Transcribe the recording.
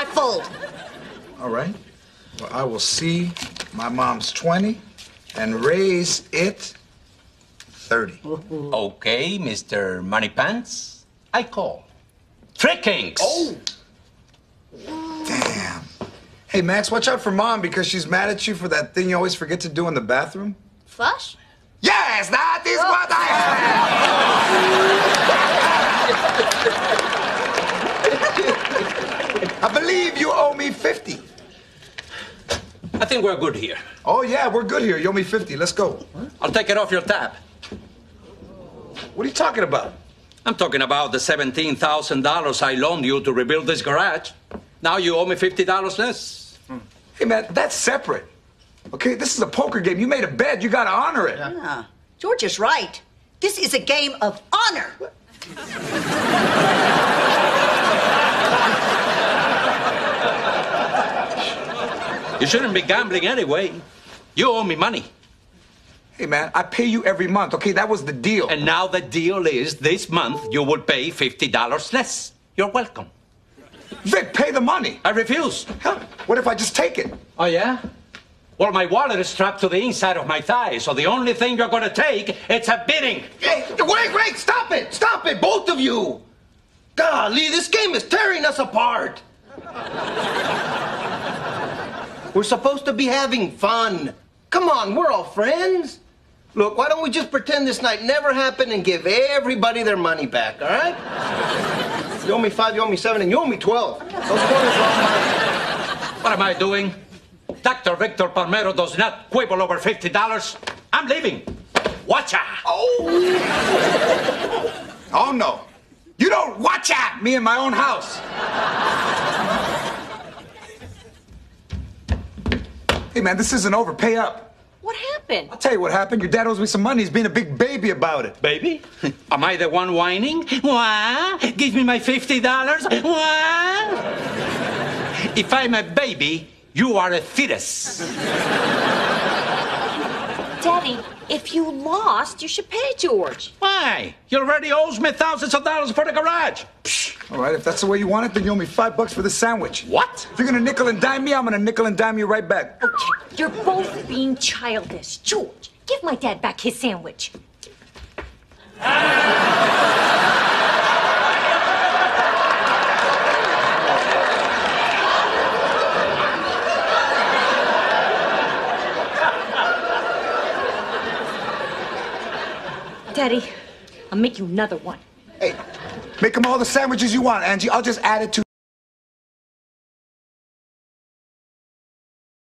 I fold. All right. Well, I will see my mom's 20 and raise it 30. Okay, Mr. Money Pants. I call. Three kings. Oh. Damn. Hey, Max, watch out for mom because she's mad at you for that thing you always forget to do in the bathroom. Flush? Yes, that is what I have. I believe you owe me 50. I think we're good here. Oh, yeah, we're good here. You owe me 50. Let's go. I'll take it off your tab. What are you talking about? I'm talking about the $17,000 I loaned you to rebuild this garage. Now you owe me $50 less. Hmm. Hey, man, that's separate. Okay, this is a poker game. You made a bet. You got to honor it. Yeah. George is right. This is a game of honor. You shouldn't be gambling anyway. You owe me money. Hey, man, I pay you every month. Okay, that was the deal. And now the deal is this month you will pay $50 less. You're welcome. Vic, pay the money. I refuse. Huh? What if I just take it? Oh, yeah? Well, my wallet is strapped to the inside of my thigh, so the only thing you're going to take it's a bidding. Hey, wait, wait, stop it! Stop it, both of you! Golly, this game is tearing us apart. We're supposed to be having fun. Come on, we're all friends. Look, why don't we just pretend this night never happened and give everybody their money back, all right? You owe me five, you owe me seven, and you owe me twelve. Those quarters are all mine. What am I doing? Dr. Victor Palmero does not quibble over $50. I'm leaving. Watch out. Oh. oh, no. You don't watch out. Me in my own house. Hey, man, this isn't over. Pay up. What happened? I'll tell you what happened. Your dad owes me some money. He's being a big baby about it. Baby? Am I the one whining? What? Give me my $50? What? If I'm a baby, you are a fetus. Daddy, if you lost, you should pay George. Why? He already owes me thousands of dollars for the garage. All right, if that's the way you want it, then you owe me five bucks for the sandwich. What? If you're gonna nickel and dime me, I'm gonna nickel and dime you right back. Okay, you're both being childish. George, give my dad back his sandwich. Daddy, I'll make you another one. Hey, make them all the sandwiches you want, Angie. I'll just add it to